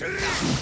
들어!